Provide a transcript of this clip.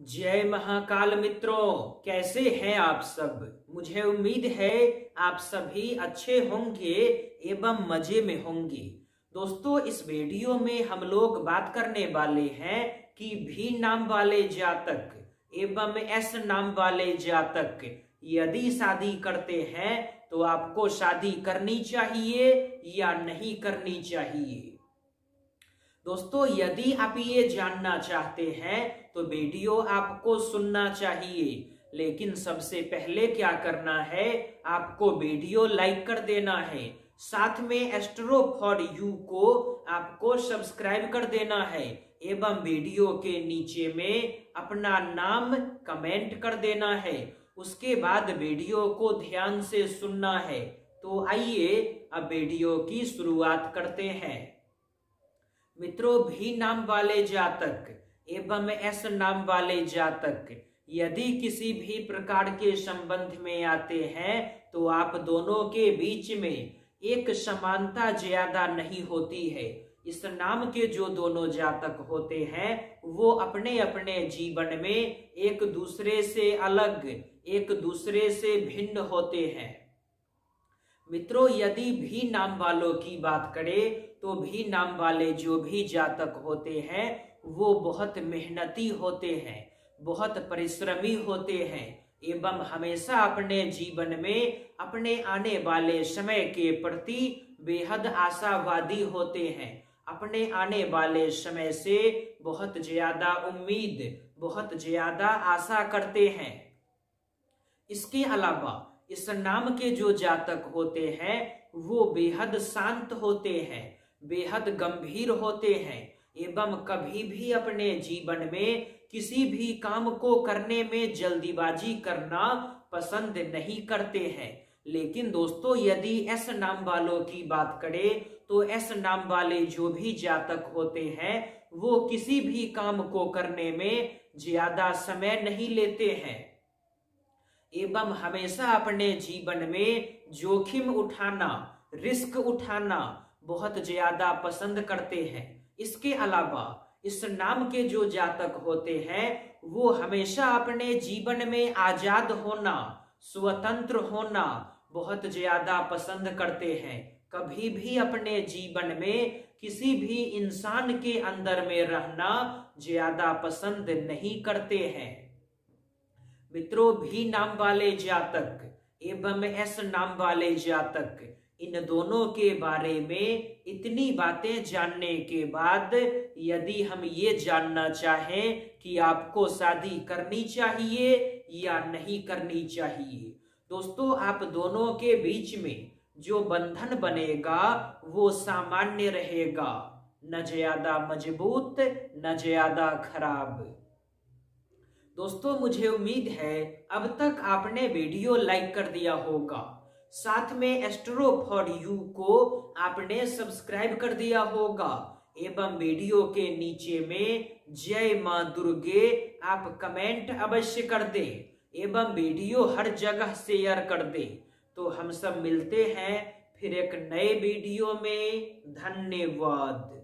जय महाकाल मित्रों, कैसे हैं आप सब? मुझे उम्मीद है आप सभी अच्छे होंगे एवं मज़े में होंगे। दोस्तों, इस वीडियो में हम लोग बात करने वाले हैं कि भी नाम वाले जातक एवं एस नाम वाले जातक यदि शादी करते हैं तो आपको शादी करनी चाहिए या नहीं करनी चाहिए? दोस्तों, यदि आप ये जानना चाहते हैं तो वीडियो आपको सुनना चाहिए। लेकिन सबसे पहले क्या करना है, आपको वीडियो लाइक कर देना है। साथ में एस्ट्रो फॉर यू को आपको सब्सक्राइब कर देना है, एवं वीडियो के नीचे में अपना नाम कमेंट कर देना है। उसके बाद वीडियो को ध्यान से सुनना है। तो आइए, अब वीडियो की शुरुआत करते हैं। मित्रों, भी नाम वाले जातक, एवं एस नाम वाले जातक, यदि किसी भी प्रकार के संबंध में आते हैं तो आप दोनों के बीच में एक समानता ज़्यादा नहीं होती है। इस नाम के जो दोनों जातक होते हैं, वो अपने अपने जीवन में एक दूसरे से अलग, एक दूसरे से भिन्न होते हैं। मित्रों, यदि भी नाम वालों की बात करें तो भी नाम वाले जो भी जातक होते हैं, वो बहुत मेहनती होते हैं, बहुत परिश्रमी होते हैं, एवं हमेशा अपने जीवन में, अपने आने वाले समय के प्रति बेहद आशावादी होते हैं। अपने आने वाले समय से बहुत ज़्यादा उम्मीद, बहुत ज़्यादा आशा करते हैं। इसके अलावा इस नाम के जो जातक होते हैं, वो बेहद शांत होते हैं, बेहद गंभीर होते हैं, एवं कभी भी अपने जीवन में किसी भी काम को करने में जल्दीबाजी करना पसंद नहीं करते हैं। लेकिन दोस्तों, यदि एस नाम वालों की बात करें तो एस नाम वाले जो भी जातक होते हैं, वो किसी भी काम को करने में ज़्यादा समय नहीं लेते हैं। एवं हमेशा अपने जीवन में जोखिम उठाना, रिस्क उठाना बहुत ज़्यादा पसंद करते हैं। इसके अलावा, इस नाम के जो जातक होते हैं, वो हमेशा अपने जीवन में आज़ाद होना, स्वतंत्र होना बहुत ज़्यादा पसंद करते हैं। कभी भी अपने जीवन में किसी भी इंसान के अंदर में रहना ज़्यादा पसंद नहीं करते हैं। मित्रों, भी नाम वाले जातक, एवं एस नाम वाले जातक, इन दोनों के बारे में इतनी बातें जानने के बाद यदि हम ये जानना चाहें कि आपको शादी करनी चाहिए या नहीं करनी चाहिए, दोस्तों, आप दोनों के बीच में जो बंधन बनेगा वो सामान्य रहेगा। न ज़्यादा मज़बूत, न ज़्यादा खराब। दोस्तों, मुझे उम्मीद है अब तक आपने वीडियो लाइक कर दिया होगा। साथ में एस्ट्रो फॉर यू को आपने सब्सक्राइब कर दिया होगा। एवं वीडियो के नीचे में जय माँ दुर्गे आप कमेंट अवश्य कर दे, एवं वीडियो हर जगह शेयर कर दे। तो हम सब मिलते हैं फिर एक नए वीडियो में। धन्यवाद।